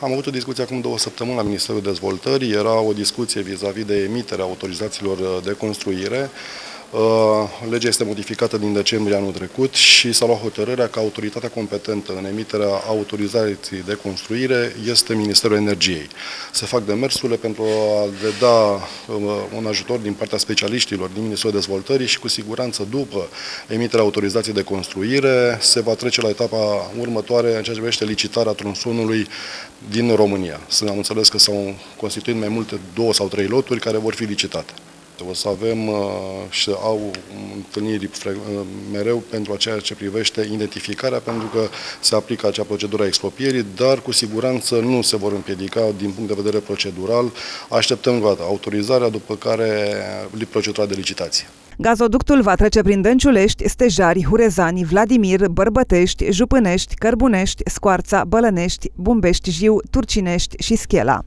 am avut o discuție acum două săptămâni la Ministerul Dezvoltării. Era o discuție vis-a-vis -vis de emiterea autorizațiilor de construire. Uh, legea este modificată din decembrie anul trecut și s-a luat hotărârea că autoritatea competentă în emiterea autorizației de construire este Ministerul Energiei. Se fac demersurile pentru a le da uh, un ajutor din partea specialiștilor din Ministerul Dezvoltării și cu siguranță după emiterea autorizației de construire se va trece la etapa următoare în ceea ce privește licitarea tronsonului din România. Să am înțeles că s-au constituit mai multe două sau trei loturi care vor fi licitate. O să avem uh, și au întâlniri uh, mereu pentru ceea ce privește identificarea, pentru că se aplică acea procedură a expropierii, dar cu siguranță nu se vor împiedica din punct de vedere procedural. Așteptăm gata, autorizarea, după care procedura de licitație. Gazoductul va trece prin Dănciulești, Stejari, Hurezani, Vladimir, Bărbătești, Jupânești, Cărbunești, Scoarța, Bălănești, Bumbești, Jiu, Turcinești și Schela.